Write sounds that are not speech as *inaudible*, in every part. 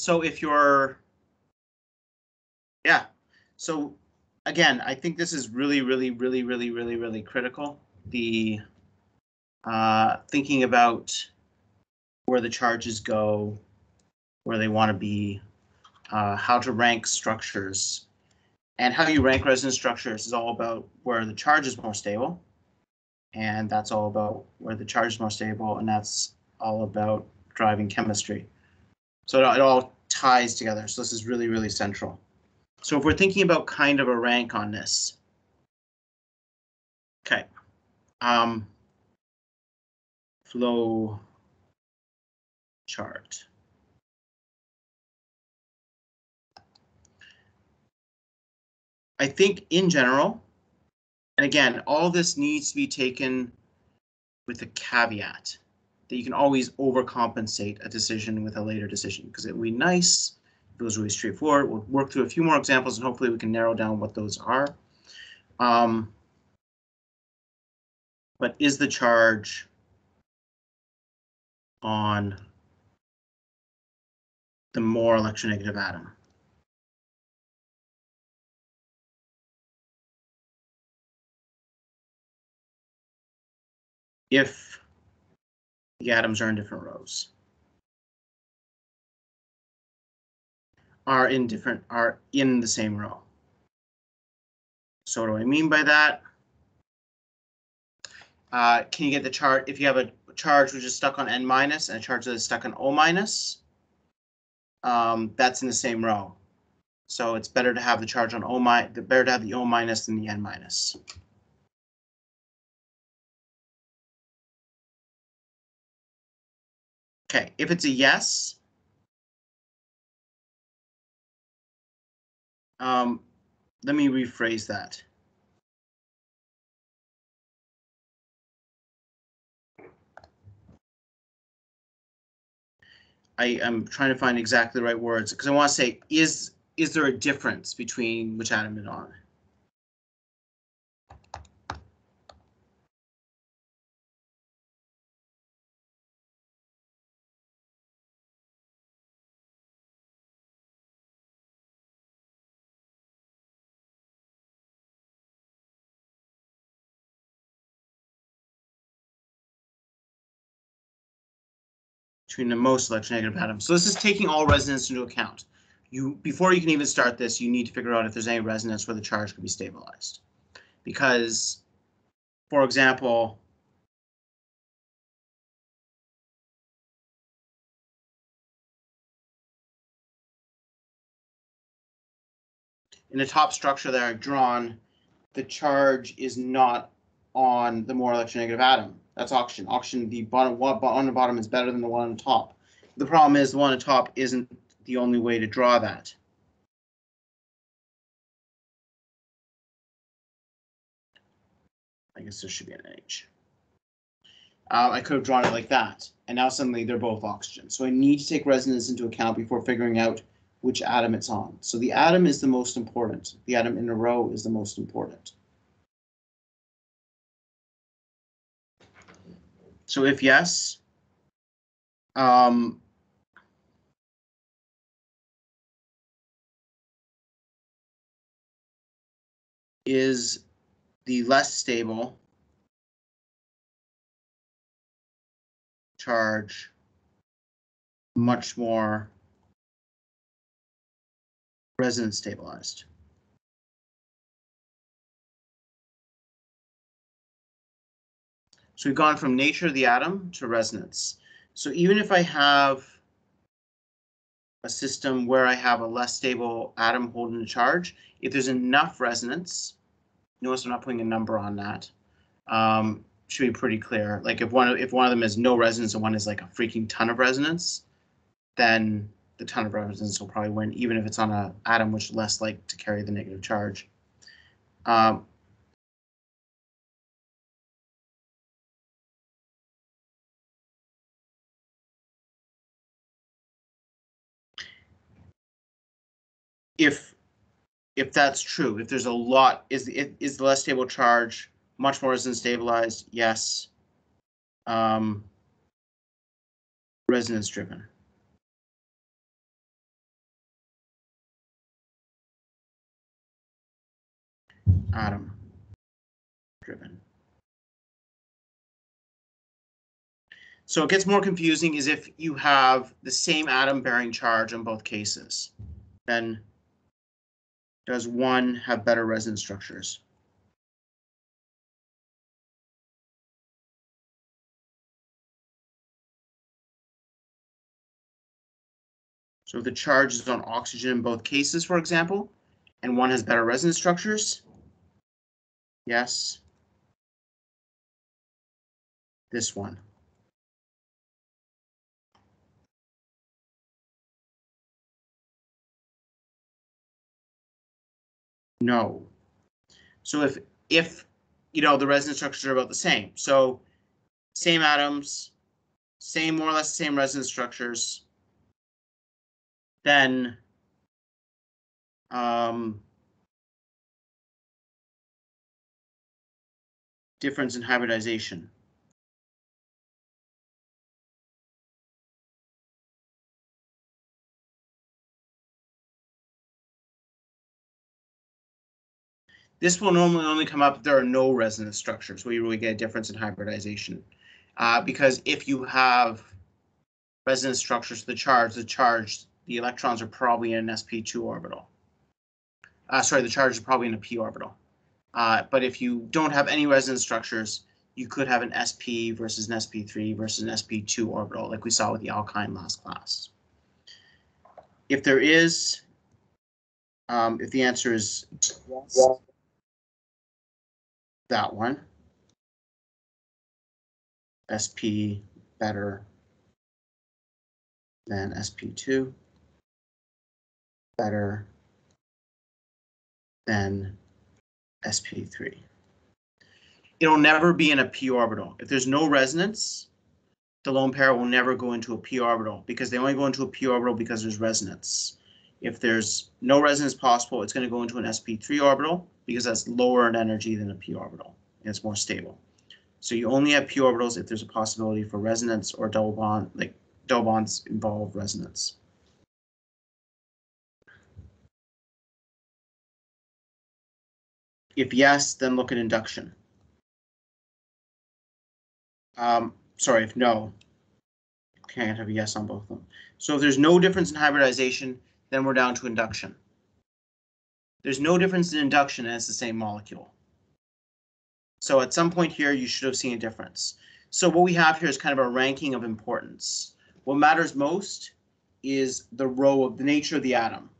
so if you're, yeah, so again, I think this is really, really, really, really, really, really critical. The uh, thinking about where the charges go, where they want to be, uh, how to rank structures, and how you rank resonance structures is all about where the charge is more stable. And that's all about where the charge is more stable, and that's all about driving chemistry. So it, it all ties together. So this is really, really central. So if we're thinking about kind of a rank on this. Okay. Um, flow chart. I think in general, and again, all this needs to be taken with a caveat that you can always overcompensate a decision with a later decision because it would be nice if it was really straightforward. We'll work through a few more examples and hopefully we can narrow down what those are. Um, but is the charge on the more electronegative atom? if the atoms are in different rows. Are in different, are in the same row. So what do I mean by that? Uh, can you get the chart if you have a charge which is stuck on N minus and a charge that is stuck on O minus? Um, that's in the same row. So it's better to have the charge on O minus, better to have the O minus than the N minus. Okay, if it's a yes, um, let me rephrase that. I am trying to find exactly the right words because I want to say, is is there a difference between which atom it's on? Between the most electronegative atoms. So this is taking all resonance into account. You Before you can even start this, you need to figure out if there's any resonance where the charge could be stabilized. Because, for example, in the top structure that I've drawn, the charge is not on the more electronegative atom. That's oxygen. Oxygen, the bottom one on the bottom is better than the one on the top. The problem is the one on the top isn't the only way to draw that. I guess there should be an H. Uh, I could have drawn it like that, and now suddenly they're both oxygen. So I need to take resonance into account before figuring out which atom it's on. So the atom is the most important. The atom in a row is the most important. So if yes, um, is the less stable charge much more resonance stabilized. So we've gone from nature of the atom to resonance. So even if I have a system where I have a less stable atom holding a charge, if there's enough resonance, notice I'm not putting a number on that, um, should be pretty clear. Like if one if one of them is no resonance and one is like a freaking ton of resonance, then the ton of resonance will probably win, even if it's on an atom which less like to carry the negative charge. Um, if if that's true, if there's a lot, is is the less stable charge much more resonance stabilized? Yes. Um, resonance driven. Atom driven. So it gets more confusing is if you have the same atom bearing charge in both cases, then does one have better resonance structures? So if the charge is on oxygen in both cases, for example, and one has better resonance structures, yes. This one. No. So if if you know the resonance structures are about the same, so same atoms, same more or less same resonance structures, then um, difference in hybridization. This will normally only come up if there are no resonance structures where you really get a difference in hybridization. Uh, because if you have resonance structures the charge, the charge, the electrons are probably in an sp2 orbital. Uh, sorry, the charge is probably in a p orbital. Uh, but if you don't have any resonance structures, you could have an sp versus an sp3 versus an sp2 orbital, like we saw with the alkyne last class. If there is, um, if the answer is yes, that one. SP better than SP2. Better than SP3. It'll never be in a p orbital. If there's no resonance, the lone pair will never go into a p orbital because they only go into a p orbital because there's resonance. If there's no resonance possible, it's going to go into an sp3 orbital because that's lower in energy than a p orbital and it's more stable. So you only have p orbitals if there's a possibility for resonance or double bond, like double bonds involve resonance. If yes, then look at induction. Um, sorry, if no, can't have a yes on both of them. So if there's no difference in hybridization, then we're down to induction. There's no difference in induction and it's the same molecule. So at some point here, you should have seen a difference. So what we have here is kind of a ranking of importance. What matters most is the row of the nature of the atom.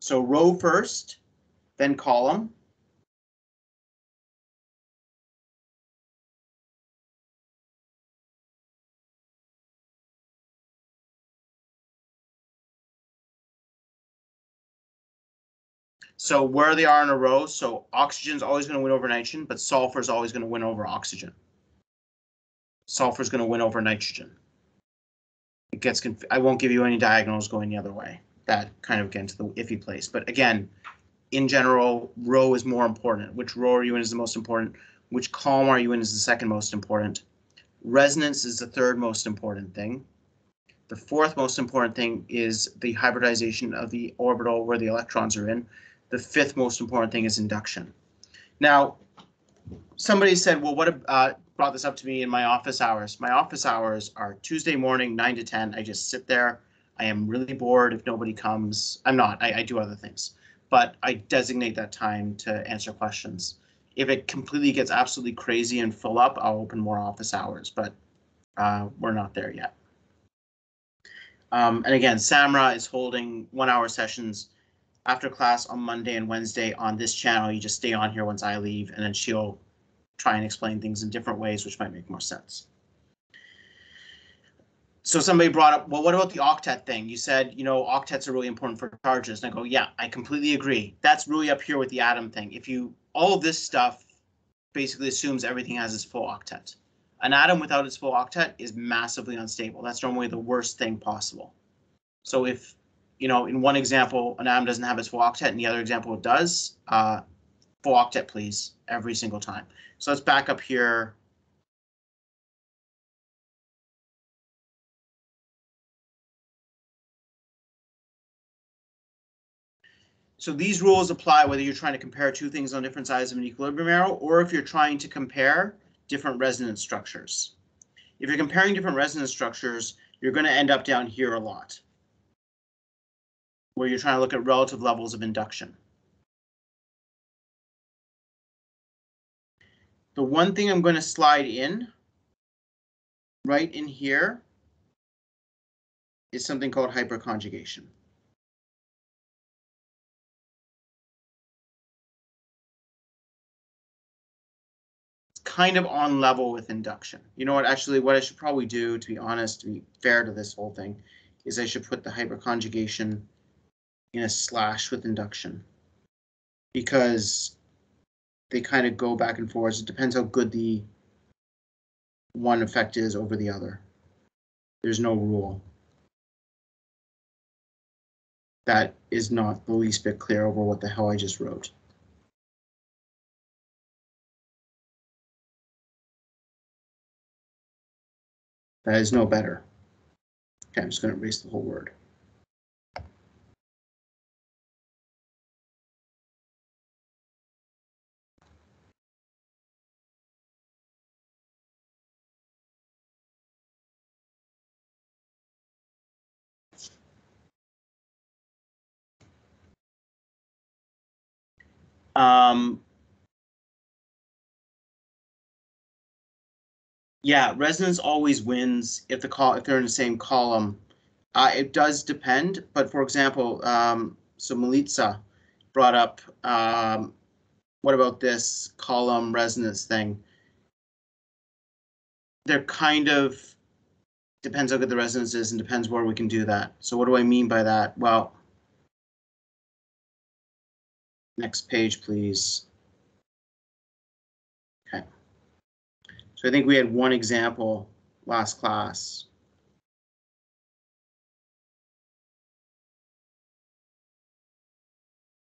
So row first, then column. So where they are in a row, so oxygen is always going to win over nitrogen, but sulfur is always going to win over oxygen. Sulfur is going to win over nitrogen. It gets conf I won't give you any diagonals going the other way. That kind of get into the iffy place. But again, in general, row is more important. Which row are you in is the most important. Which column are you in is the second most important. Resonance is the third most important thing. The fourth most important thing is the hybridization of the orbital where the electrons are in the fifth most important thing is induction. Now, somebody said, well, what uh, brought this up to me in my office hours? My office hours are Tuesday morning, 9 to 10. I just sit there. I am really bored if nobody comes. I'm not, I, I do other things, but I designate that time to answer questions. If it completely gets absolutely crazy and full up, I'll open more office hours, but uh, we're not there yet. Um, and again, Samra is holding one hour sessions after class on Monday and Wednesday on this channel. You just stay on here once I leave, and then she'll try and explain things in different ways, which might make more sense. So somebody brought up, well, what about the octet thing? You said, you know, octets are really important for charges. And I go, yeah, I completely agree. That's really up here with the atom thing. If you, all of this stuff basically assumes everything has its full octet. An atom without its full octet is massively unstable. That's normally the worst thing possible. So if you know, in one example, an atom doesn't have its full octet, and the other example it does. Uh, full octet, please, every single time. So let's back up here. So these rules apply whether you're trying to compare two things on different sides of an equilibrium arrow or if you're trying to compare different resonance structures. If you're comparing different resonance structures, you're going to end up down here a lot. Where you're trying to look at relative levels of induction. The one thing I'm going to slide in right in here is something called hyperconjugation. It's kind of on level with induction. You know what, actually what I should probably do, to be honest, to be fair to this whole thing, is I should put the hyperconjugation in a slash with induction. Because they kind of go back and forth. It depends how good the one effect is over the other. There's no rule. That is not the least bit clear over what the hell I just wrote. That is no better. Okay, I'm just going to erase the whole word. Um, yeah, resonance always wins if the call if they're in the same column. Uh, it does depend, but for example, um, so Melitza brought up um, what about this column resonance thing? They're kind of depends how good the resonance is and depends where we can do that. So what do I mean by that? Well, Next page, please. Okay. So I think we had one example last class.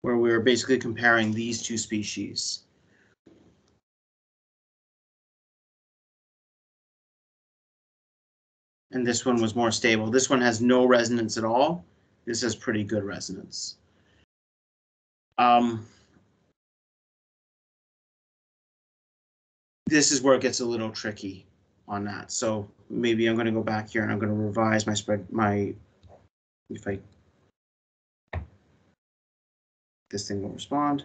Where we were basically comparing these two species. And this one was more stable. This one has no resonance at all. This has pretty good resonance. Um, this is where it gets a little tricky on that. So maybe I'm going to go back here and I'm going to revise my spread, my, if I, this thing will respond.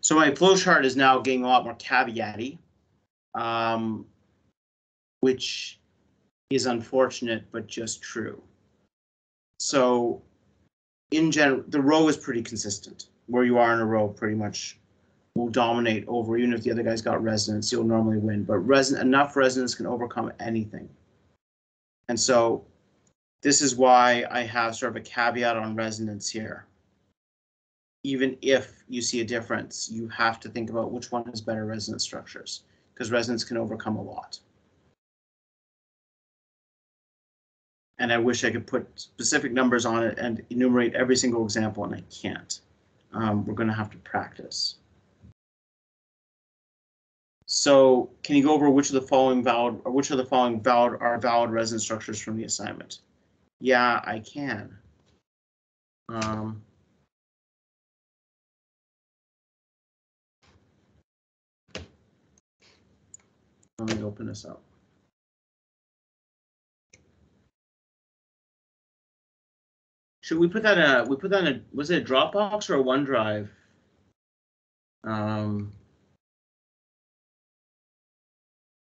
So my flowchart is now getting a lot more caveaty, um, which is unfortunate, but just true. So in general, the row is pretty consistent. Where you are in a row pretty much will dominate over, even if the other guy's got resonance, you'll normally win. But reson enough resonance can overcome anything. And so this is why I have sort of a caveat on resonance here even if you see a difference, you have to think about which one has better resonance structures, because resonance can overcome a lot. And I wish I could put specific numbers on it and enumerate every single example, and I can't. Um, we're going to have to practice. So can you go over which of the following valid or which of the following valid are valid resonance structures from the assignment? Yeah, I can. Um, Let me open this up. Should we put that in a, we put that in a, was it a Dropbox or a OneDrive? Um,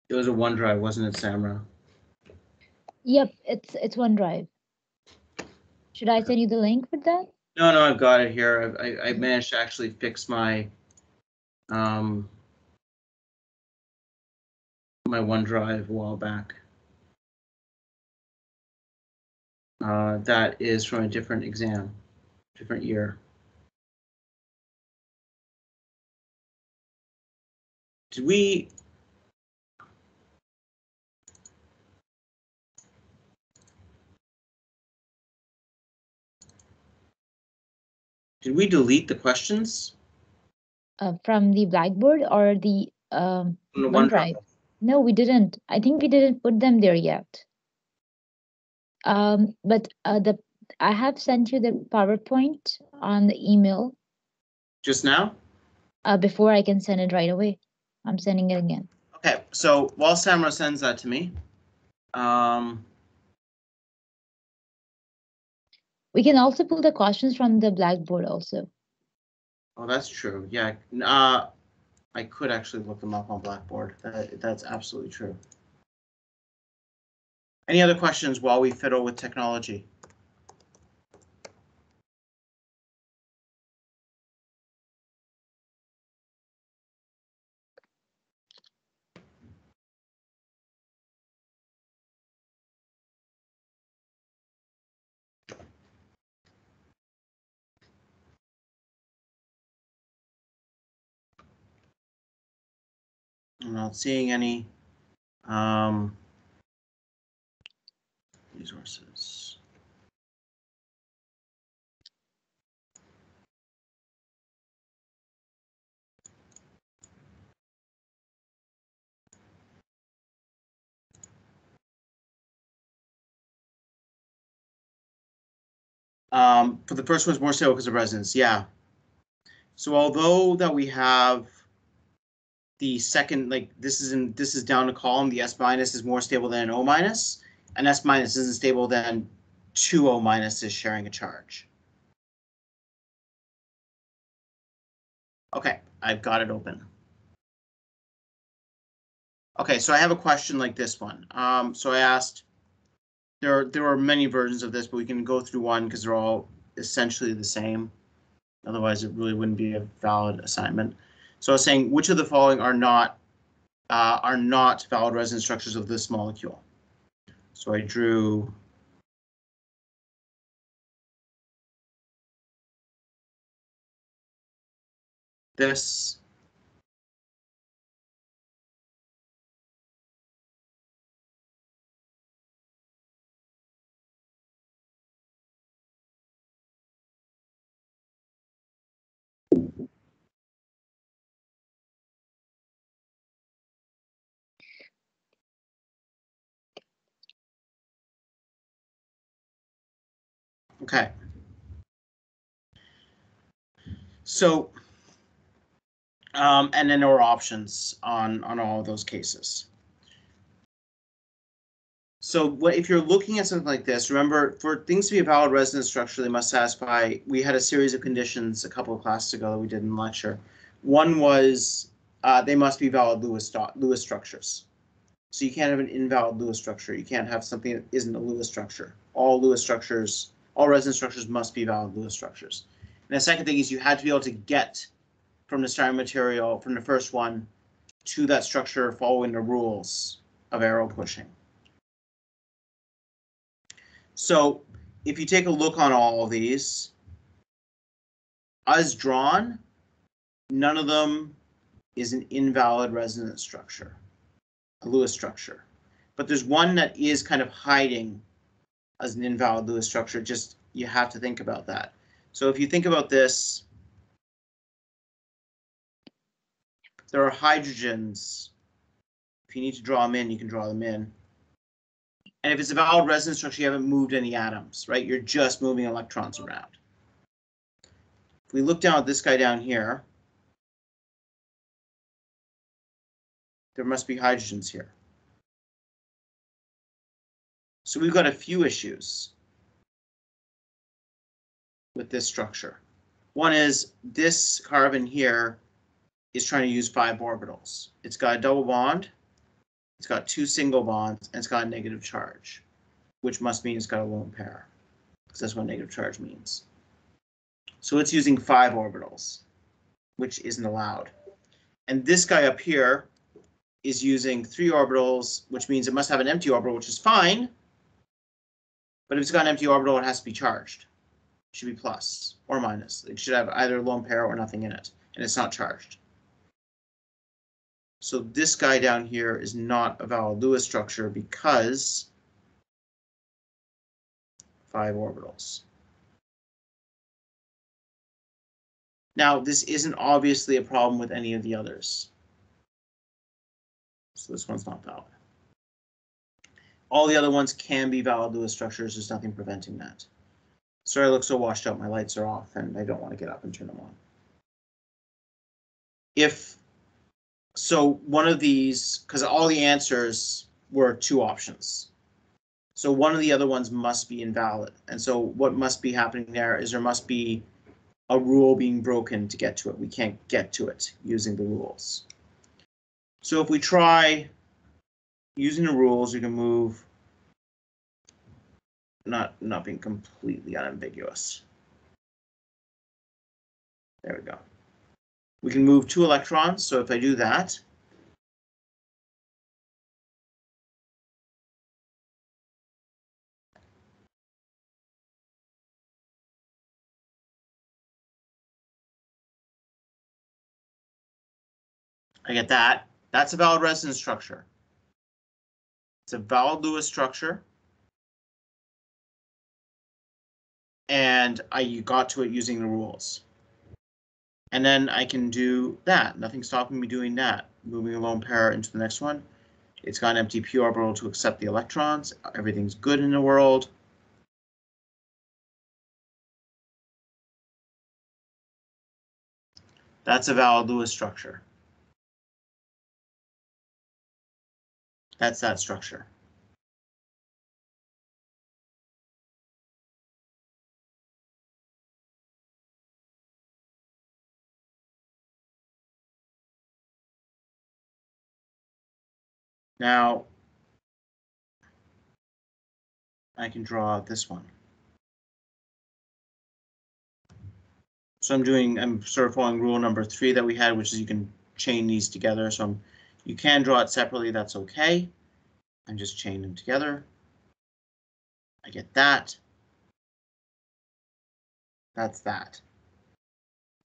it was a OneDrive, wasn't it, Samra? Yep, it's it's OneDrive. Should I send you the link for that? No, no, I've got it here. I, I, I managed to actually fix my, um, my OneDrive a while back. Uh, that is from a different exam, different year. Did we? Did we delete the questions? Uh, from the Blackboard or the um, OneDrive? No, we didn't. I think we didn't put them there yet. Um, but uh, the I have sent you the PowerPoint on the email Just now? uh, before I can send it right away. I'm sending it again. Okay, so while Samra sends that to me, um, We can also pull the questions from the Blackboard also. oh, that's true. Yeah, uh, I could actually look them up on Blackboard. That, that's absolutely true. Any other questions while we fiddle with technology? I'm not seeing any. Um, resources. Um, for the first one, it's more stable because of resonance. Yeah. So although that we have the second, like this is in this is down a column, the S minus is more stable than an O minus, and S minus isn't stable than two O minus is sharing a charge. Okay, I've got it open. Okay, so I have a question like this one. Um, so I asked, there are, there are many versions of this, but we can go through one because they're all essentially the same. Otherwise, it really wouldn't be a valid assignment. So I was saying, which of the following are not uh, are not valid resonance structures of this molecule? So I drew this. Okay. So, um, and then there are options on, on all of those cases. So what, if you're looking at something like this, remember, for things to be a valid resonance structure, they must satisfy, we had a series of conditions a couple of classes ago that we did in lecture. One was, uh, they must be valid Lewis, Lewis structures. So you can't have an invalid Lewis structure. You can't have something that isn't a Lewis structure. All Lewis structures all resonance structures must be valid Lewis structures. And the second thing is you had to be able to get from the starting material, from the first one, to that structure following the rules of arrow pushing. So if you take a look on all of these, as drawn, none of them is an invalid resonance structure, a Lewis structure. But there's one that is kind of hiding as an invalid Lewis structure, just you have to think about that. So if you think about this, there are hydrogens. If you need to draw them in, you can draw them in. And if it's a valid resonance structure, you haven't moved any atoms, right? You're just moving electrons around. If we look down at this guy down here, there must be hydrogens here. So we've got a few issues with this structure. One is this carbon here is trying to use five orbitals. It's got a double bond, it's got two single bonds, and it's got a negative charge, which must mean it's got a lone pair, because that's what negative charge means. So it's using five orbitals, which isn't allowed. And this guy up here is using three orbitals, which means it must have an empty orbital, which is fine, but if it's got an empty orbital, it has to be charged. It should be plus or minus. It should have either lone pair or nothing in it, and it's not charged. So this guy down here is not a valid Lewis structure because five orbitals. Now, this isn't obviously a problem with any of the others. So this one's not valid. All the other ones can be valid Lewis structures. There's nothing preventing that. Sorry, I look so washed out. My lights are off and I don't want to get up and turn them on. If, so one of these, because all the answers were two options. So one of the other ones must be invalid. And so what must be happening there is there must be a rule being broken to get to it. We can't get to it using the rules. So if we try using the rules, you can move not not being completely unambiguous. There we go. We can move two electrons. So if I do that, I get that. That's a valid resonance structure. It's a valid Lewis structure. And I got to it using the rules. And then I can do that. Nothing stopping me doing that. Moving a lone pair into the next one. It's got an empty p orbital to accept the electrons. Everything's good in the world. That's a valid Lewis structure. That's that structure. Now, I can draw this one. So I'm doing, I'm sort of following rule number three that we had, which is you can chain these together. So I'm you can draw it separately, that's okay. And just chain them together. I get that. That's that.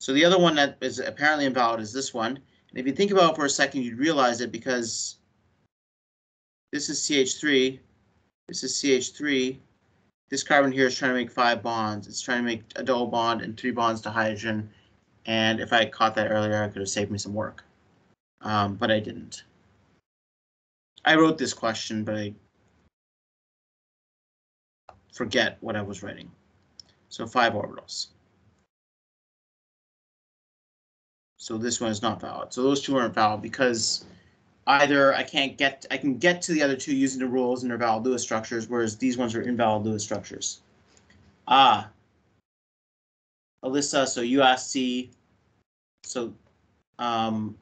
So the other one that is apparently invalid is this one. And if you think about it for a second, you'd realize it because this is CH3, this is CH3. This carbon here is trying to make five bonds. It's trying to make a double bond and three bonds to hydrogen. And if I caught that earlier, I could have saved me some work um, but I didn't. I wrote this question, but I forget what I was writing. So five orbitals. So this one is not valid. So those two aren't valid because either I can't get, I can get to the other two using the rules and they're valid Lewis structures, whereas these ones are invalid Lewis structures. Ah. Alyssa, so you asked C. So um,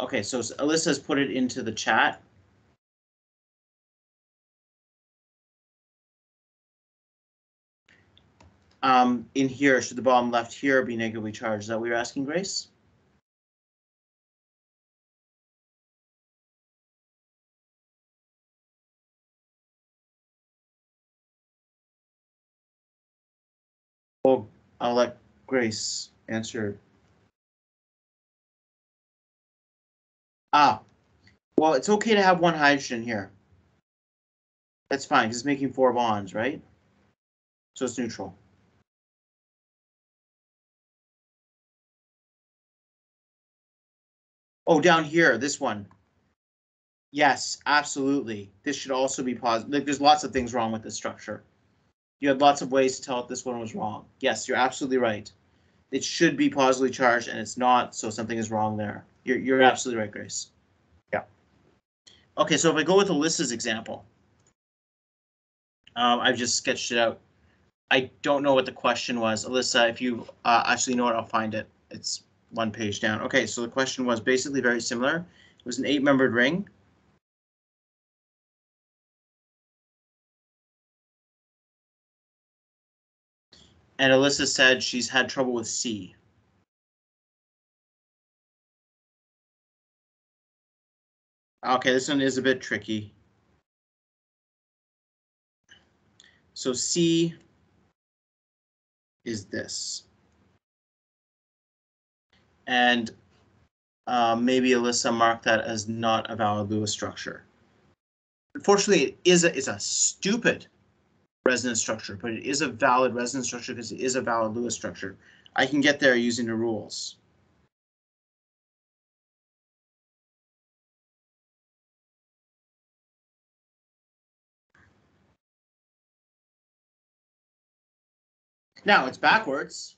Okay, so Alyssa's put it into the chat. Um, in here, should the bottom left here be negatively charged? Is that what you're asking, Grace? Well, I'll let Grace answer Ah, well, it's okay to have one hydrogen here. That's fine, because it's making four bonds, right? So it's neutral. Oh, down here, this one. Yes, absolutely. This should also be positive. There's lots of things wrong with this structure. You had lots of ways to tell if this one was wrong. Yes, you're absolutely right. It should be positively charged and it's not, so something is wrong there. You're, you're absolutely right, Grace. Yeah. Okay, so if I go with Alyssa's example, um, I've just sketched it out. I don't know what the question was. Alyssa, if you uh, actually know it, I'll find it. It's one page down. Okay, so the question was basically very similar. It was an eight membered ring. And Alyssa said she's had trouble with C. Okay, this one is a bit tricky. So C is this. And uh, maybe Alyssa marked that as not a valid Lewis structure. Unfortunately, it is a, it's a stupid resonance structure, but it is a valid resonance structure because it is a valid Lewis structure. I can get there using the rules. Now it's backwards.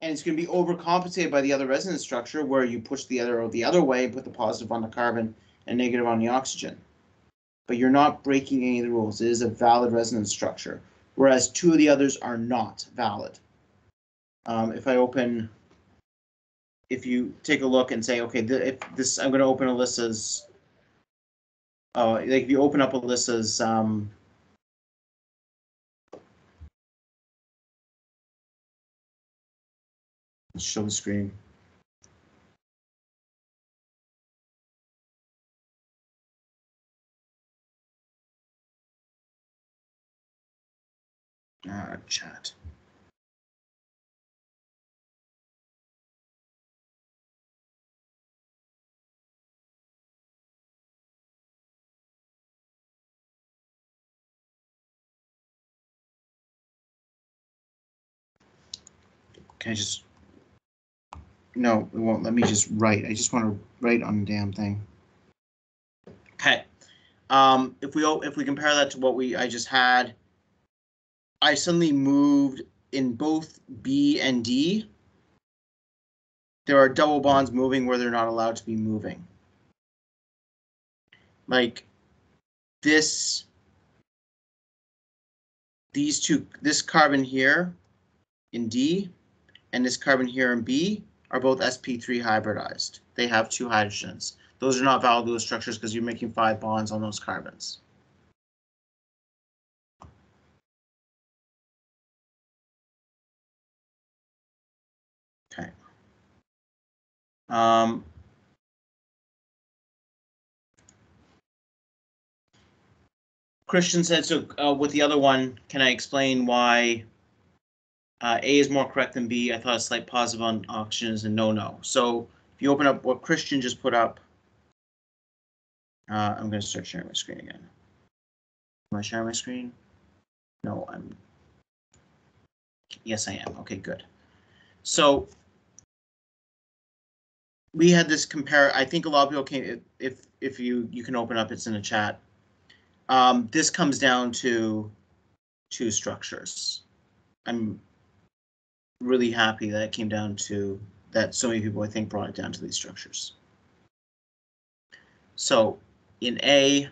And it's going to be overcompensated by the other resonance structure where you push the other the other way put the positive on the carbon and negative on the oxygen. But you're not breaking any of the rules. It is a valid resonance structure, whereas two of the others are not valid. Um, if I open, if you take a look and say, okay, the, if this, I'm going to open Alyssa's. Oh, like if you open up Alyssa's um, Let's show the screen. Ah, chat. Can I just no, it won't let me just write. I just want to write on the damn thing. Okay. Um, if we if we compare that to what we I just had, I suddenly moved in both B and D. There are double bonds moving where they're not allowed to be moving. Like this, these two, this carbon here in D and this carbon here in B are both sp3 hybridized. They have two hydrogens. Those are not valid Lewis structures because you're making five bonds on those carbons. Okay. Um, Christian said, so uh, with the other one, can I explain why uh, A is more correct than B. I thought a slight positive on oxygen is a no-no. So if you open up what Christian just put up, uh, I'm going to start sharing my screen again. Am I sharing my screen? No, I'm. Yes, I am. Okay, good. So we had this compare. I think a lot of people came. If if you you can open up, it's in the chat. Um, this comes down to two structures. I'm really happy that it came down to that so many people I think brought it down to these structures. So in A,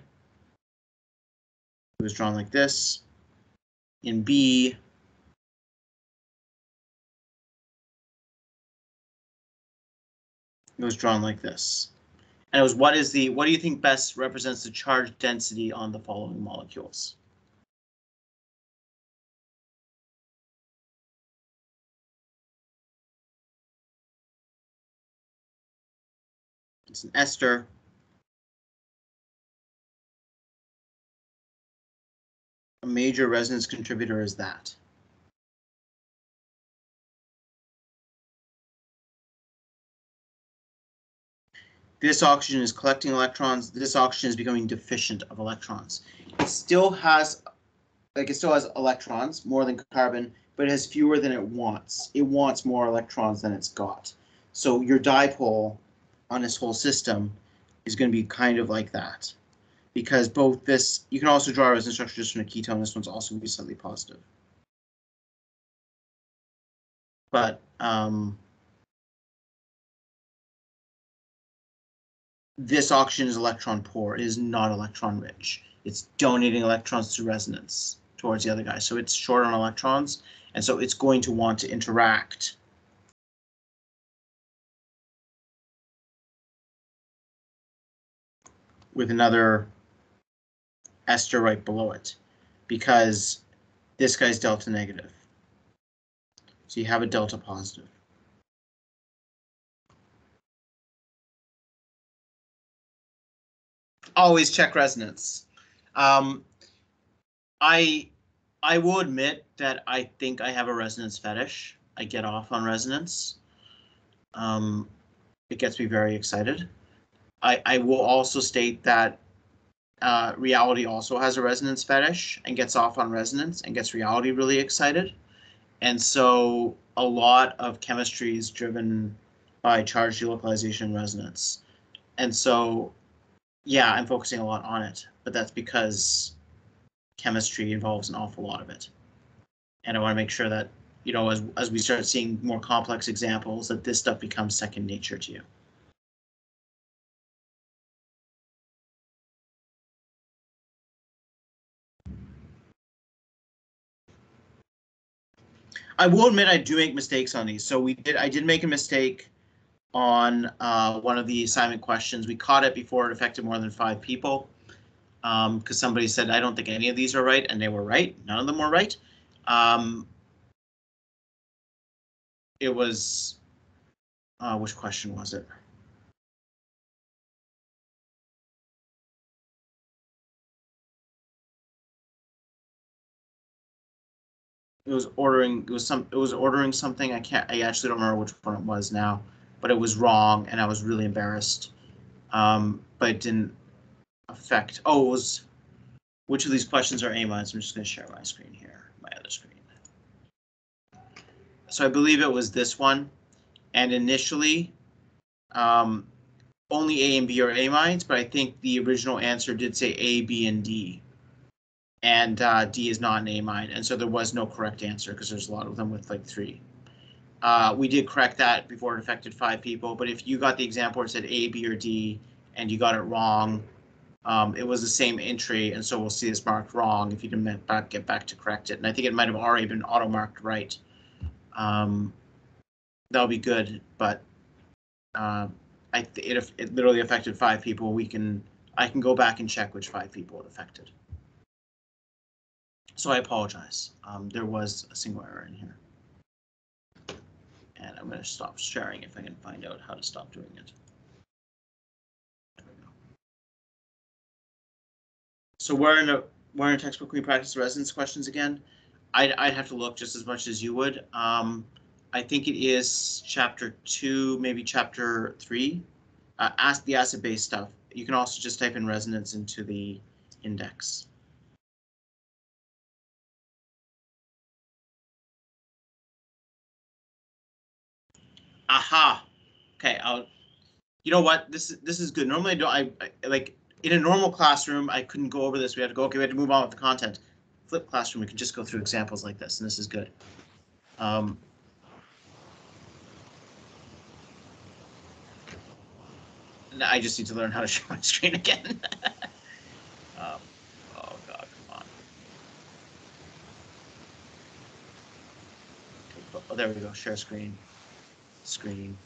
it was drawn like this. In B, it was drawn like this. And it was what is the what do you think best represents the charge density on the following molecules? It's an ester. A major resonance contributor is that. This oxygen is collecting electrons. This oxygen is becoming deficient of electrons. It still has, like it still has electrons, more than carbon, but it has fewer than it wants. It wants more electrons than it's got. So your dipole on this whole system is going to be kind of like that. Because both this, you can also draw a resonance structure just from a ketone. This one's also going to be slightly positive. But um, this oxygen is electron poor. It is not electron rich. It's donating electrons to resonance towards the other guy. So it's short on electrons. And so it's going to want to interact with another ester right below it because this guy's delta negative. So you have a delta positive. Always check resonance. Um, I I will admit that I think I have a resonance fetish. I get off on resonance. Um, it gets me very excited. I, I will also state that uh, reality also has a resonance fetish and gets off on resonance and gets reality really excited. And so a lot of chemistry is driven by charge delocalization and resonance. And so, yeah, I'm focusing a lot on it, but that's because chemistry involves an awful lot of it. And I want to make sure that, you know, as, as we start seeing more complex examples, that this stuff becomes second nature to you. I will admit I do make mistakes on these. So we did, I did make a mistake on uh, one of the assignment questions. We caught it before it affected more than five people. Um, because somebody said, I don't think any of these are right, and they were right. None of them were right. Um, it was, uh, which question was it? It was ordering it was some it was ordering something. I can't i actually don't remember which one it was now but it was wrong and i was really embarrassed. Um but it didn't affect oh it was which of these questions are a minus? I'm just going to share my screen here my other screen. So i believe it was this one. And initially um only a and b are a minus but i think the original answer did say a b and d and uh, D is not an amine, and so there was no correct answer because there's a lot of them with like three. Uh, we did correct that before it affected five people, but if you got the example where it said A, B, or D, and you got it wrong, um, it was the same entry, and so we'll see this marked wrong if you didn't back, get back to correct it. And I think it might have already been auto marked right. Um, that'll be good, but uh, I it, it literally affected five people. We can I can go back and check which five people it affected. So I apologize. Um, there was a single error in here. And I'm going to stop sharing if I can find out how to stop doing it. So where in a where in a textbook we practice resonance questions again? I'd, I'd have to look just as much as you would. Um, I think it is chapter two, maybe chapter three. Uh, ask the acid base stuff. You can also just type in resonance into the index. Aha. Okay. I'll. You know what? This is this is good. Normally, I don't. I, I like in a normal classroom. I couldn't go over this. We had to go. Okay, we had to move on with the content. Flip classroom. We can just go through examples like this, and this is good. Um, I just need to learn how to *laughs* share my screen again. *laughs* um, oh God, come on. Okay, oh, there we go. Share screen screen.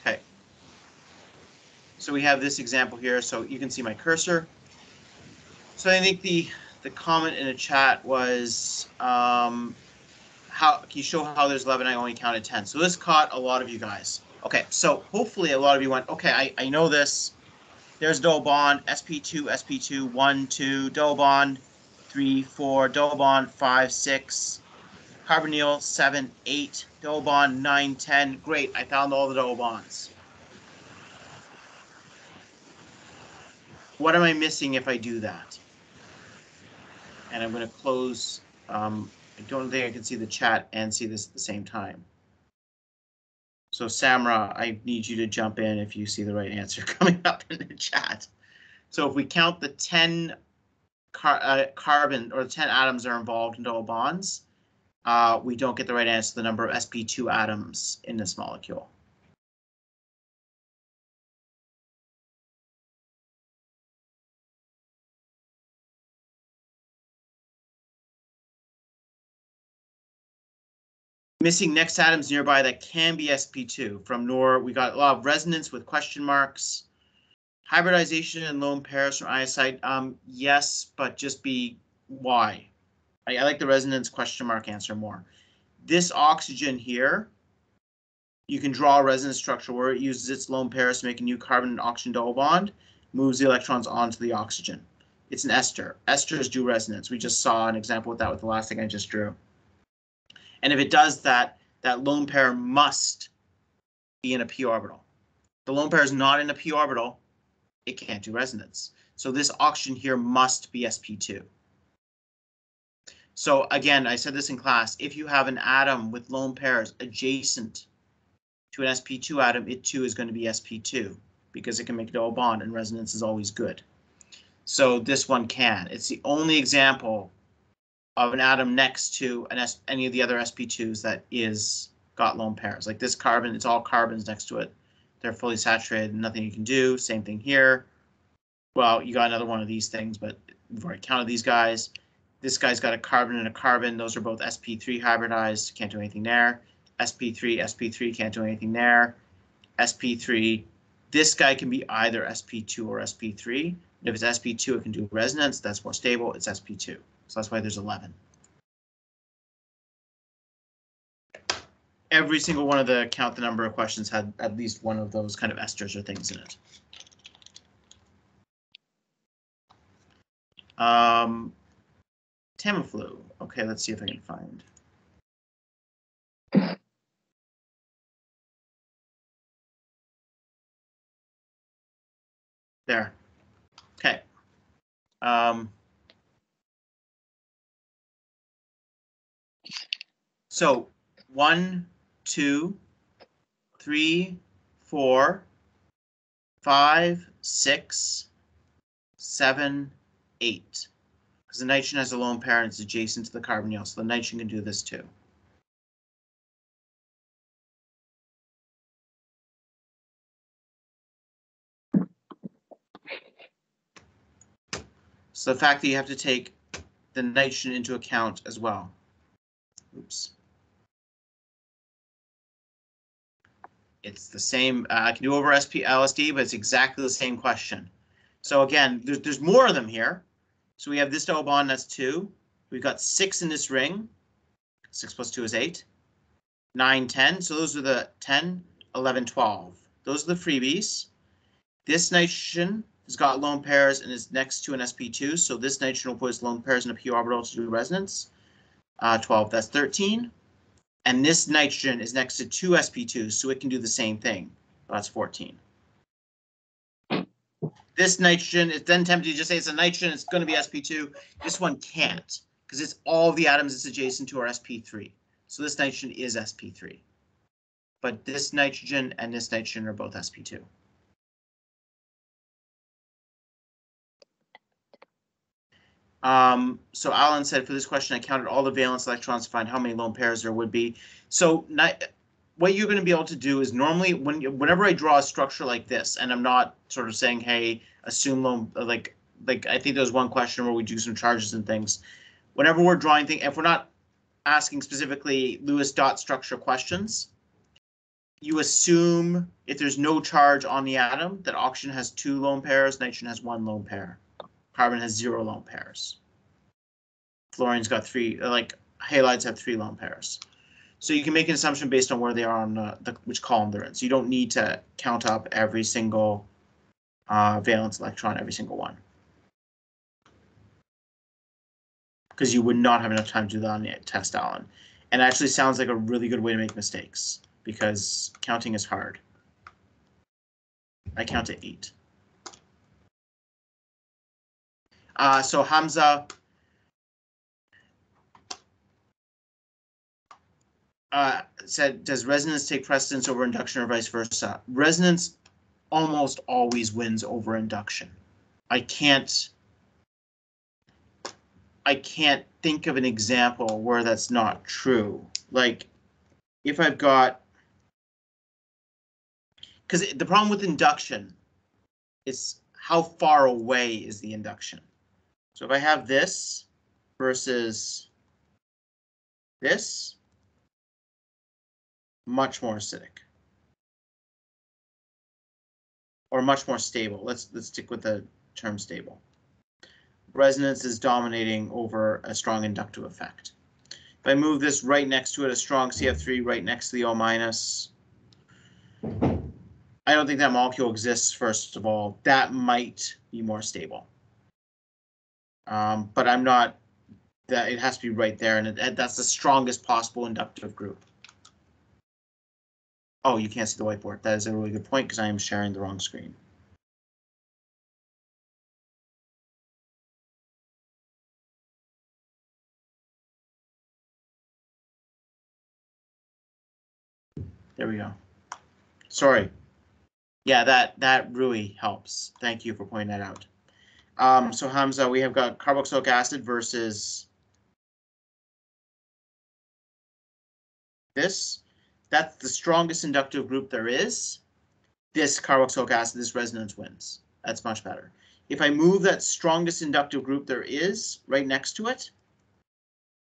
Okay. So we have this example here, so you can see my cursor. So I think the the comment in the chat was, um, how can you show how there's 11? I only counted 10. So this caught a lot of you guys. Okay, so hopefully a lot of you went, okay, I, I know this. There's double bond, sp2, sp2, 1, 2, double bond, three, four, double bond, five, six, carbonyl, seven, eight, double bond, nine, ten. Great, I found all the double bonds. What am I missing if I do that? And I'm going to close. Um, I don't think I can see the chat and see this at the same time. So Samra, I need you to jump in if you see the right answer *laughs* coming up in the chat. So if we count the 10 car, uh, carbon or 10 atoms are involved in double bonds, uh, we don't get the right answer the number of sp2 atoms in this molecule. Missing next atoms nearby that can be sp2 from NOR. We got a lot of resonance with question marks. Hybridization and lone pairs from iosite, um, yes, but just be why. I, I like the resonance question mark answer more. This oxygen here, you can draw a resonance structure where it uses its lone pairs to make a new carbon and oxygen double bond, moves the electrons onto the oxygen. It's an ester. Esters do resonance. We just saw an example with that with the last thing I just drew. And if it does that, that lone pair must be in a p orbital. The lone pair is not in a p orbital, it can't do resonance. So this oxygen here must be sp2. So again, I said this in class, if you have an atom with lone pairs adjacent to an sp2 atom, it too is going to be sp2 because it can make a double bond and resonance is always good. So this one can. It's the only example of an atom next to an S any of the other sp2s that is got lone pairs. Like this carbon, it's all carbons next to it. They're fully saturated, nothing you can do. Same thing here. Well, you got another one of these things, but we've already counted these guys. This guy's got a carbon and a carbon. Those are both sp3 hybridized. Can't do anything there. sp3, sp3 can't do anything there. sp3. This guy can be either sp2 or sp3. If it's sp2, it can do resonance. That's more stable. It's sp2. So that's why there's 11. Every single one of the count the number of questions had at least one of those kind of esters or things in it. Um, Tamiflu. Okay, let's see if I can find. There. Okay. Um, so one, two, three, four, five, six, seven, eight. Because the nitrogen has a lone pair and it's adjacent to the carbonyl, so the nitrogen can do this too. So the fact that you have to take the nitrogen into account as well. Oops. It's the same, uh, I can do over SP LSD, but it's exactly the same question. So again, there's, there's more of them here. So we have this double bond, that's two. We've got six in this ring. Six plus two is eight. Nine, 10. So those are the 10, 11, 12. Those are the freebies. This nitrogen has got lone pairs and is next to an sp2. So this nitrogen will put its lone pairs in a p orbital to do resonance. Uh, 12, that's 13. And this nitrogen is next to two sp2, so it can do the same thing. That's 14 this nitrogen, it's then tempted to just say it's a nitrogen, it's going to be sp2. This one can't because it's all the atoms it's adjacent to are sp3. So this nitrogen is sp3. But this nitrogen and this nitrogen are both sp2. Um, so Alan said for this question, I counted all the valence electrons to find how many lone pairs there would be. So what you're going to be able to do is normally when whenever I draw a structure like this, and I'm not sort of saying, hey, assume lone like like I think there's one question where we do some charges and things. Whenever we're drawing things, if we're not asking specifically Lewis dot structure questions, you assume if there's no charge on the atom that oxygen has two lone pairs, nitrogen has one lone pair, carbon has zero lone pairs. Fluorine's got three, like halides have three lone pairs. So you can make an assumption based on where they are on the, the which column they're in. So you don't need to count up every single uh, valence electron, every single one. Because you would not have enough time to do that on the test, Alan. And actually sounds like a really good way to make mistakes because counting is hard. I count to eight. Uh, so Hamza, uh, said, does resonance take precedence over induction or vice versa? Resonance almost always wins over induction. I can't I can't think of an example where that's not true. Like if I've got because the problem with induction is how far away is the induction. So if I have this versus this, much more acidic. Or much more stable. Let's let's stick with the term stable. Resonance is dominating over a strong inductive effect. If I move this right next to it, a strong CF3 right next to the O minus, I don't think that molecule exists, first of all. That might be more stable. Um, but I'm not, that it has to be right there, and it, that's the strongest possible inductive group. Oh, you can't see the whiteboard. That is a really good point because I am sharing the wrong screen. There we go. Sorry. Yeah, that, that really helps. Thank you for pointing that out. Um, so Hamza, we have got carboxylic acid versus this. That's the strongest inductive group there is. This carboxylic acid, this resonance wins. That's much better. If I move that strongest inductive group there is right next to it,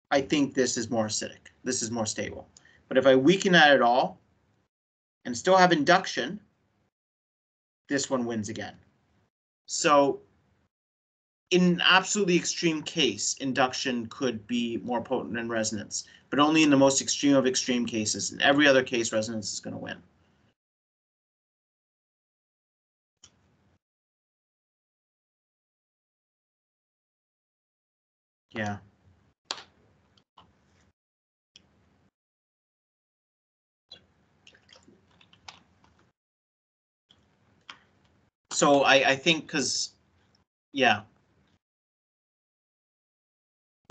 I think this is more acidic. This is more stable. But if I weaken that at all and still have induction, this one wins again. So in an absolutely extreme case, induction could be more potent than resonance, but only in the most extreme of extreme cases. In every other case, resonance is going to win. Yeah. So I, I think because, yeah.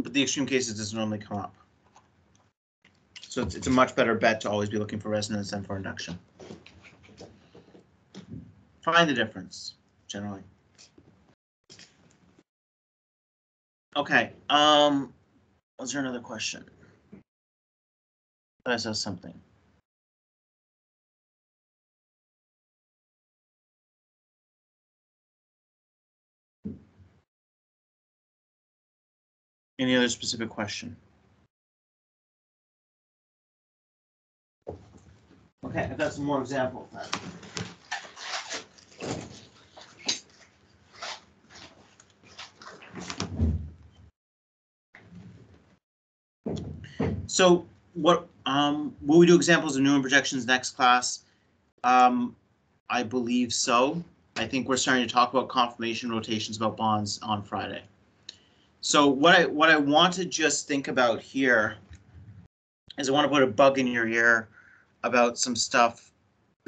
But the extreme cases doesn't normally come up. So it's, it's a much better bet to always be looking for resonance than for induction. Find the difference, generally. Okay, um, was there another question? I saw something. Any other specific question? Okay, I've got some more examples. So what, um, will we do examples of Newman projections next class? Um, I believe so. I think we're starting to talk about conformation rotations about bonds on Friday. So what I what I want to just think about here is I want to put a bug in your ear about some stuff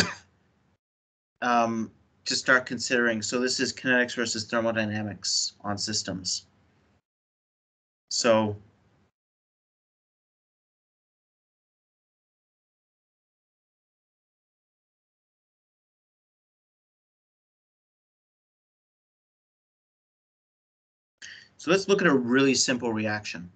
*coughs* um, to start considering. So this is kinetics versus thermodynamics on systems. So So let's look at a really simple reaction.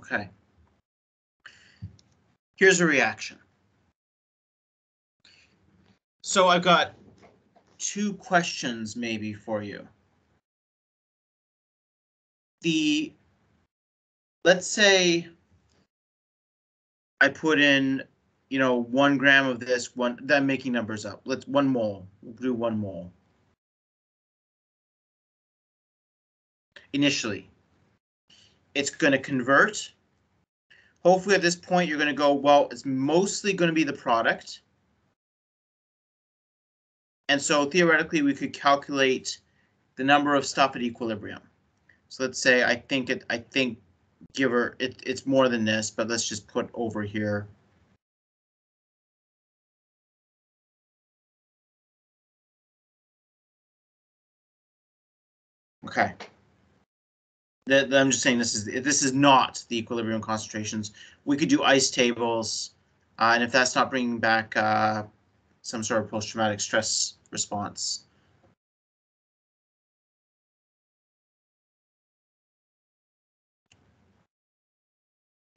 Okay. Here's a reaction. So I've got two questions maybe for you. The, let's say I put in, you know, one gram of this, one, I'm making numbers up. Let's, one mole, we'll do one mole. Initially, it's going to convert. Hopefully at this point, you're going to go, well, it's mostly going to be the product. And so theoretically, we could calculate the number of stuff at equilibrium. So let's say I think it, I think give her, it, it's more than this, but let's just put over here. Okay. That, I'm just saying this is this is not the equilibrium concentrations. We could do ice tables, uh, and if that's not bringing back uh, some sort of post-traumatic stress response.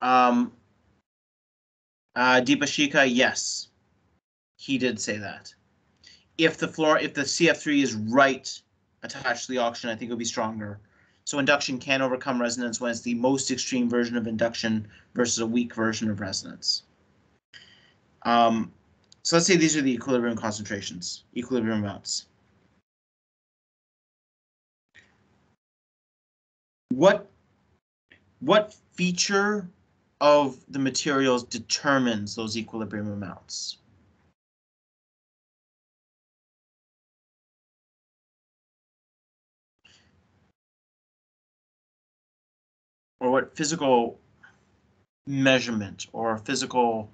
Um, Uh, Deepashika, yes. He did say that. If the floor, if the CF3 is right attached to the oxygen, I think it would be stronger. So induction can overcome resonance when it's the most extreme version of induction versus a weak version of resonance. Um, so let's say these are the equilibrium concentrations, equilibrium amounts. What what feature of the materials determines those equilibrium amounts? Or what physical measurement or physical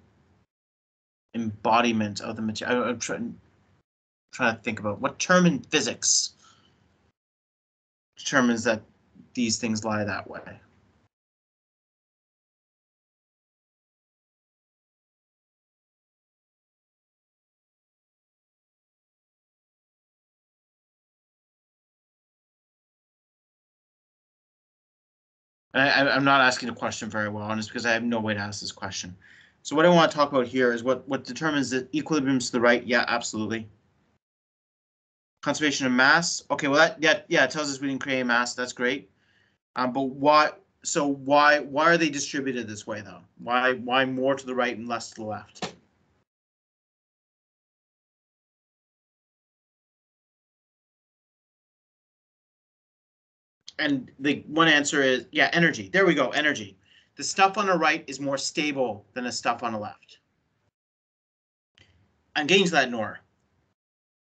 embodiment of the material? I'm trying, trying to think about what term in physics determines that these things lie that way. I, I'm not asking the question very well, and it's because I have no way to ask this question. So what I want to talk about here is what, what determines the equilibriums to the right? Yeah, absolutely. Conservation of mass. Okay, well that, yeah, yeah, it tells us we didn't create mass. That's great. Um, but why, so why, why are they distributed this way though? Why, why more to the right and less to the left? And the one answer is, yeah, energy. There we go, energy. The stuff on the right is more stable than the stuff on the left. I'm getting to that, Nora.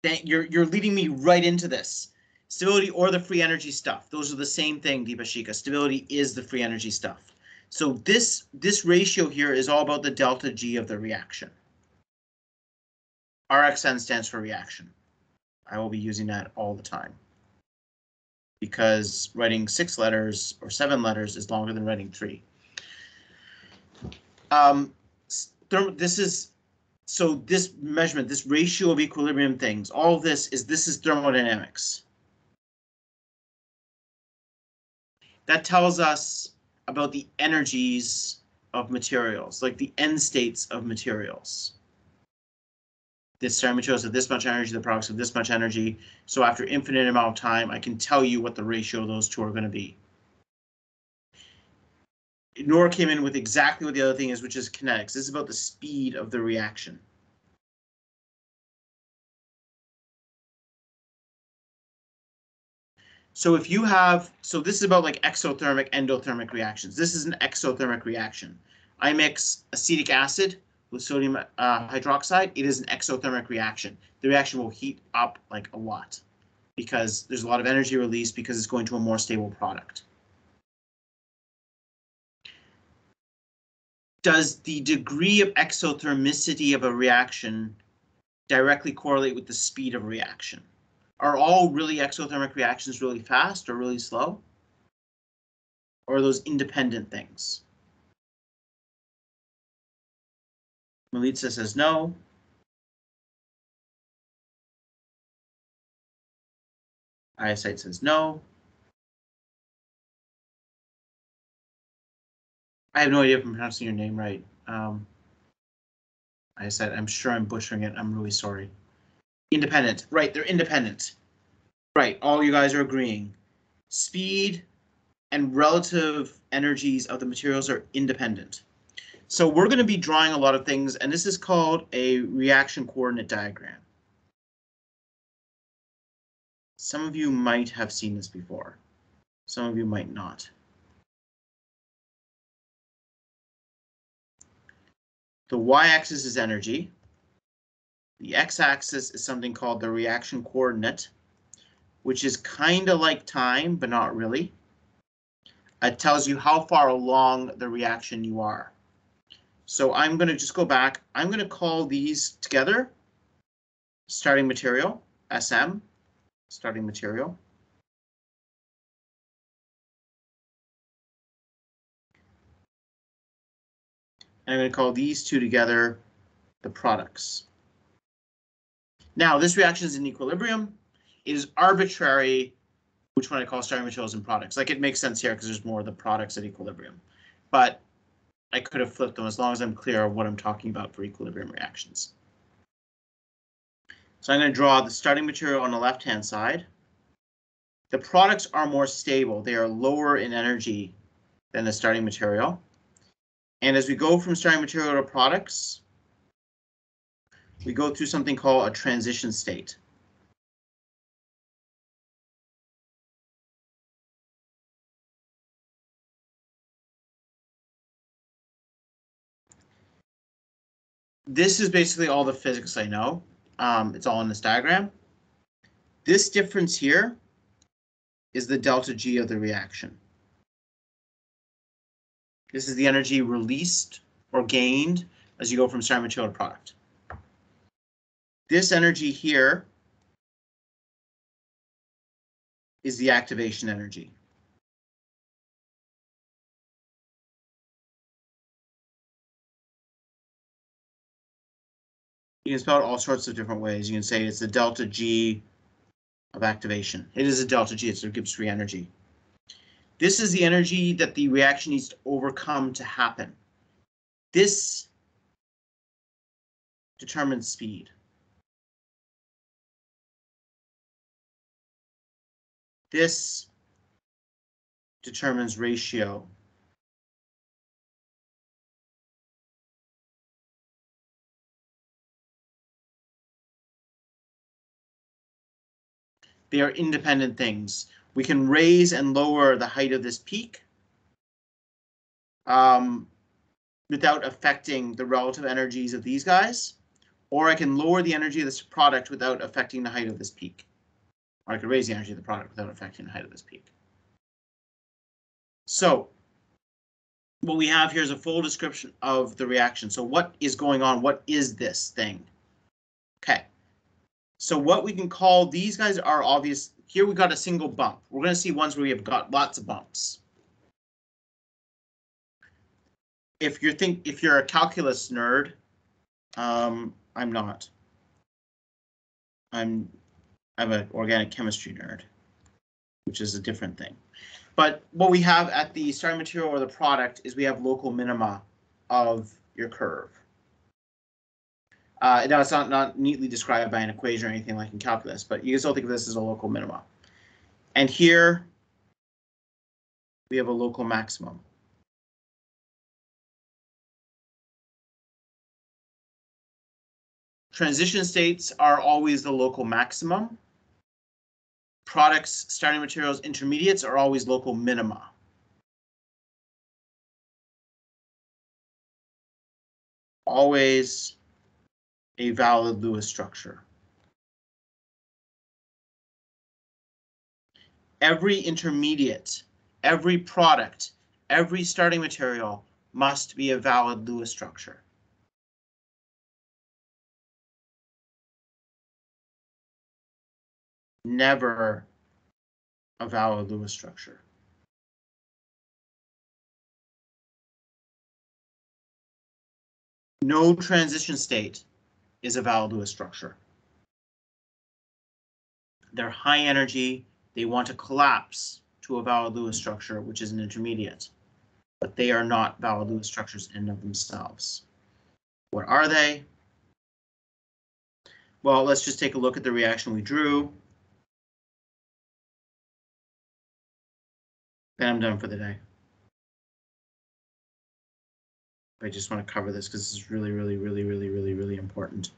Thank- You're, you're leading me right into this. Stability or the free energy stuff. Those are the same thing, Deepashika. Stability is the free energy stuff. So this, this ratio here is all about the delta G of the reaction. RxN stands for reaction. I will be using that all the time. Because writing six letters or seven letters is longer than writing three. Um, this is, so this measurement, this ratio of equilibrium things, all of this is, this is thermodynamics. That tells us about the energies of materials, like the end states of materials. This materials have this much energy, the products have this much energy. So after infinite amount of time, I can tell you what the ratio of those two are going to be. Nora came in with exactly what the other thing is, which is kinetics. This is about the speed of the reaction. So if you have, so this is about like exothermic, endothermic reactions. This is an exothermic reaction. I mix acetic acid with sodium uh, hydroxide. It is an exothermic reaction. The reaction will heat up like a lot because there's a lot of energy released because it's going to a more stable product. Does the degree of exothermicity of a reaction directly correlate with the speed of reaction? Are all really exothermic reactions really fast or really slow? Or are those independent things? Melitza says no. Eyesight says no. I have no idea if I'm pronouncing your name right. Um, I said, I'm sure I'm butchering it. I'm really sorry. Independent, right, they're independent. Right, all you guys are agreeing. Speed and relative energies of the materials are independent. So we're going to be drawing a lot of things, and this is called a reaction coordinate diagram. Some of you might have seen this before. Some of you might not. The y-axis is energy. The x-axis is something called the reaction coordinate, which is kind of like time, but not really. It tells you how far along the reaction you are. So I'm going to just go back. I'm going to call these together starting material, SM, starting material. And I'm going to call these two together the products. Now, this reaction is in equilibrium. It is arbitrary which one I call starting materials and products. Like it makes sense here because there's more of the products at equilibrium. But I could have flipped them as long as I'm clear of what I'm talking about for equilibrium reactions. So I'm going to draw the starting material on the left-hand side. The products are more stable. They are lower in energy than the starting material. And as we go from starting material to products, we go through something called a transition state. This is basically all the physics I know. Um, it's all in this diagram. This difference here is the delta G of the reaction. This is the energy released or gained as you go from starting material to product. This energy here is the activation energy. You can spell it all sorts of different ways. You can say it's the delta G of activation. It is a delta G, it's a Gibbs free energy. This is the energy that the reaction needs to overcome to happen. This determines speed. This determines ratio. They are independent things. We can raise and lower the height of this peak um, without affecting the relative energies of these guys, or I can lower the energy of this product without affecting the height of this peak. Or I could raise the energy of the product without affecting the height of this peak. So what we have here is a full description of the reaction. So what is going on? What is this thing? Okay. So what we can call these guys are obvious. Here we got a single bump. We're going to see ones where we have got lots of bumps. If you're think if you're a calculus nerd, um, I'm not. I'm I'm an organic chemistry nerd, which is a different thing. But what we have at the starting material or the product is we have local minima of your curve. Uh, now it's not, not neatly described by an equation or anything like in calculus, but you can still think of this as a local minima. And here we have a local maximum. Transition states are always the local maximum. Products, starting materials, intermediates are always local minima. Always a valid Lewis structure. Every intermediate, every product, every starting material must be a valid Lewis structure. Never a valid Lewis structure. No transition state is a valid Lewis structure. They're high energy, they want to collapse to a valid Lewis structure, which is an intermediate, but they are not valid Lewis structures in and of themselves. What are they? Well, let's just take a look at the reaction we drew. Then I'm done for the day. I just want to cover this because this is really, really, really, really, really, really important.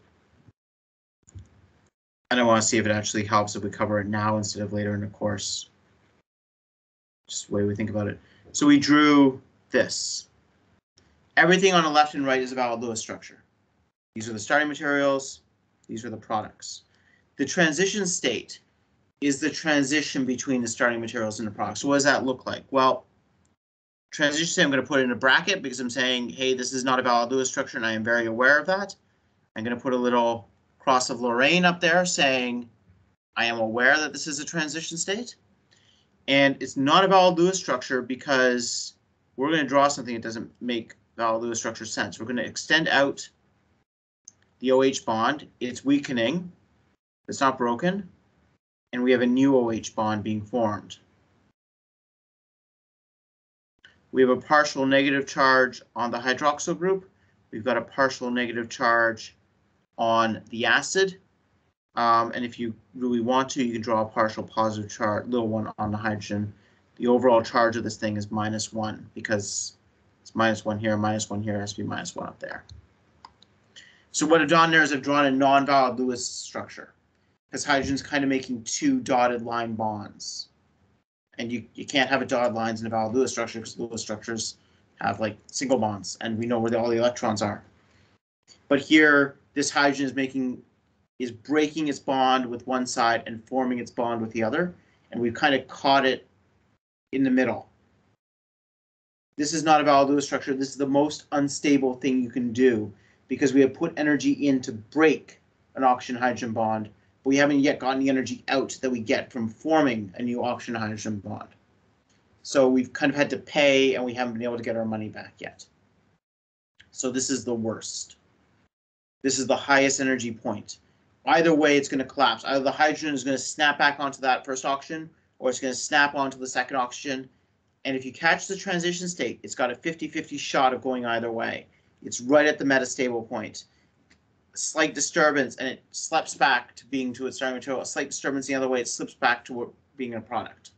And I want to see if it actually helps if we cover it now instead of later in the course. Just the way we think about it. So we drew this. Everything on the left and right is about Lewis structure. These are the starting materials. These are the products. The transition state is the transition between the starting materials and the products. So what does that look like? Well, transition I'm going to put in a bracket because I'm saying, hey, this is not a valid Lewis structure, and I am very aware of that. I'm going to put a little cross of Lorraine up there saying, I am aware that this is a transition state. And it's not a valid Lewis structure because we're going to draw something that doesn't make valid Lewis structure sense. We're going to extend out the OH bond. It's weakening. It's not broken. And we have a new OH bond being formed. We have a partial negative charge on the hydroxyl group. We've got a partial negative charge on the acid. Um, and if you really want to, you can draw a partial positive charge, little one on the hydrogen. The overall charge of this thing is minus one because it's minus one here, minus one here, it has to be minus one up there. So what I've done there is I've drawn a non-valid Lewis structure because hydrogen's kind of making two dotted line bonds. And you, you can't have a dotted lines in a valid Lewis structure because Lewis structures have like single bonds and we know where the, all the electrons are. But here, this hydrogen is making, is breaking its bond with one side and forming its bond with the other. And we've kind of caught it in the middle. This is not a valid Lewis structure. This is the most unstable thing you can do because we have put energy in to break an oxygen hydrogen bond, we haven't yet gotten the energy out that we get from forming a new oxygen hydrogen bond. So we've kind of had to pay and we haven't been able to get our money back yet. So this is the worst. This is the highest energy point. Either way, it's going to collapse. Either the hydrogen is going to snap back onto that first oxygen or it's going to snap onto the second oxygen. And if you catch the transition state, it's got a 50-50 shot of going either way. It's right at the metastable point. Slight disturbance and it slips back to being to its starting material. A slight disturbance the other way, it slips back to being a product.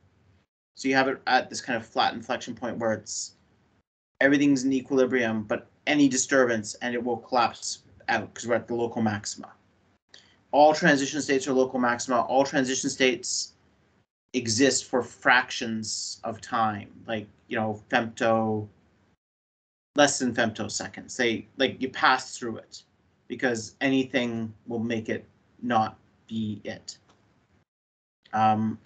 So you have it at this kind of flat inflection point where it's everything's in equilibrium, but any disturbance and it will collapse out because we're at the local maxima. All transition states are local maxima. All transition states exist for fractions of time, like, you know, femto, less than femtoseconds. They, like, you pass through it because anything will make it not be it. Um,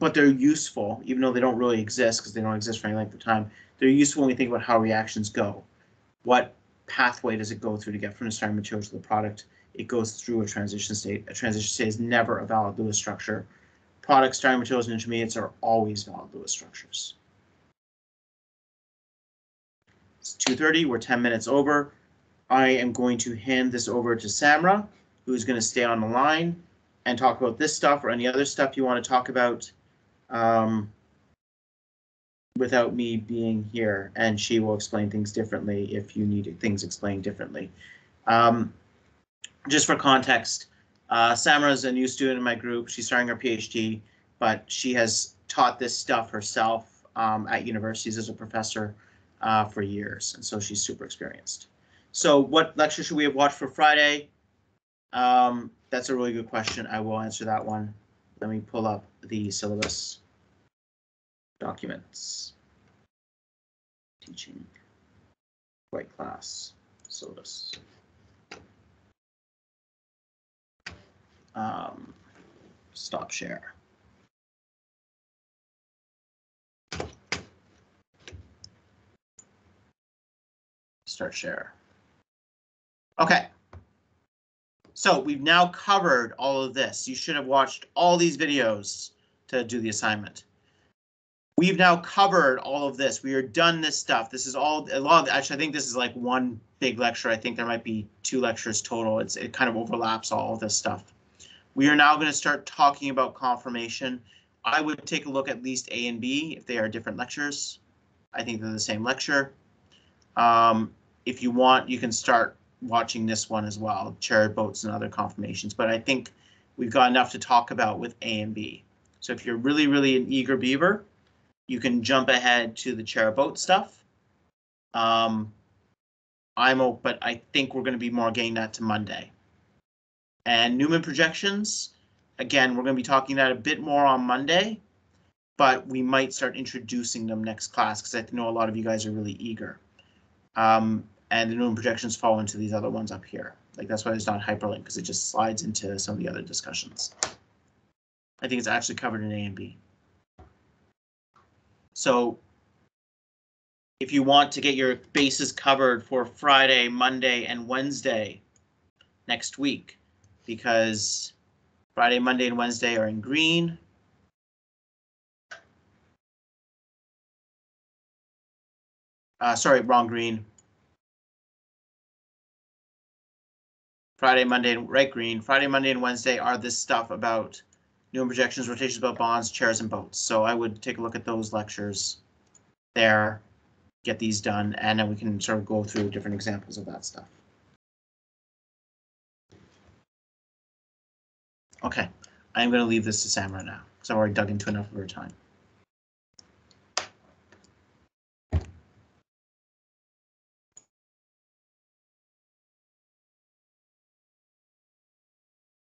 but they're useful, even though they don't really exist because they don't exist for any length of time. They're useful when we think about how reactions go. What pathway does it go through to get from the starting material to the product? It goes through a transition state. A transition state is never a valid Lewis structure. Products, starting materials, and intermediates are always valid Lewis structures. It's 2.30, we're 10 minutes over. I am going to hand this over to Samra, who's going to stay on the line and talk about this stuff or any other stuff you want to talk about um, without me being here. And she will explain things differently if you need things explained differently. Um, just for context, uh, Samra is a new student in my group. She's starting her PhD, but she has taught this stuff herself um, at universities as a professor uh, for years, and so she's super experienced. So what lecture should we have watched for Friday? Um, that's a really good question. I will answer that one. Let me pull up the syllabus documents. Teaching white class syllabus. Um, stop share. Start share. Okay. So we've now covered all of this. You should have watched all these videos to do the assignment. We've now covered all of this. We are done this stuff. This is all a lot of, actually, I think this is like one big lecture. I think there might be two lectures total. It's it kind of overlaps all of this stuff. We are now going to start talking about conformation. I would take a look at least A and B if they are different lectures. I think they're the same lecture. Um, if you want, you can start watching this one as well, chariot boats and other conformations. But I think we've got enough to talk about with A and B. So if you're really, really an eager beaver, you can jump ahead to the chariot boat stuff. Um, I'm, open, but I think we're going to be more getting that to Monday. And Newman projections, again, we're going to be talking that a bit more on Monday, but we might start introducing them next class because I know a lot of you guys are really eager. Um, and the Newman projections fall into these other ones up here. Like that's why it's not hyperlink because it just slides into some of the other discussions. I think it's actually covered in A and B. So if you want to get your bases covered for Friday, Monday, and Wednesday next week, because Friday, Monday, and Wednesday are in green. Uh, sorry, wrong green. Friday, Monday, and right green. Friday, Monday, and Wednesday are this stuff about Newman projections, rotations about bonds, chairs, and boats. So I would take a look at those lectures there. get these done, and then we can sort of go through different examples of that stuff. Okay, I'm gonna leave this to Sam right now, because I've already dug into enough of her time.